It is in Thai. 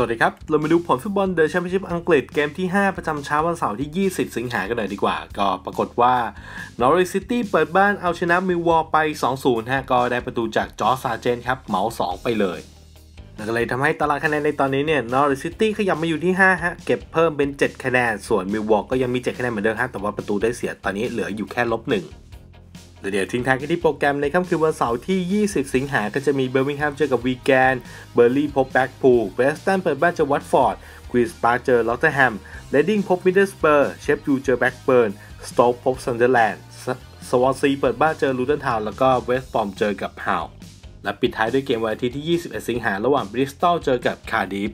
สวัสดีครับ เรามาดูผลฟุตบอลเดอะแชมเปี้ยนชิพอังกฤษเกมที่ 5 ประจำเช้าวันเสาร์ที่ 20 สิงหากันหน่อยดีกว่า ก็ปรากฏว่านอริชซิตี้เปิดบ้านเอาชนะมิลล์วอลล์ไป 2-0 ฮะ ก็ได้ประตูจากจอซาเจนครับเหมา 2 ไปเลยแล้วก็เลยทำให้ตารางคะแนนในตอนนี้เนี่ยนอริชซิตี้ขยับมาอยู่ที่ 5 ฮะ เก็บเพิ่มเป็น 7 คะแนน ส่วนมิลล์วอลล์ก็ยังมี 7 คะแนนเหมือนเดิมฮะแต่ว่าประตูได้เสียตอนนี้เหลืออยู่แค่ลบ1 เดี๋ยวทิ้งท้ายกันที่โปรแกรมในค่ำคืนวันเสาร์ที่ 20 สิงหาก็จะมีเบอร์มิงแฮมเจอกับวีแกน เบิร์นลี่ย์พบแบล็คพูลเพรสตันเปิดบ้านเจอวัตฟอร์ด ควีนส์ปาร์คเจอรอตเธอร์แฮมเรดดิ้งพบมิดเดิลสโบรห์ เชฟยูเจอแบล็คเบิร์น สโต๊กพบซันเดอร์แลนด์ สวอนซีเปิดบ้านเจอลูตันทาวน์แล้วก็เวสต์บรอมเจอกับฮัลล์และปิดท้ายด้วยเกมวันอาทิตย์ที่ 21 สิงหาระหว่างบริสตอลเจอกับคาร์ดิฟ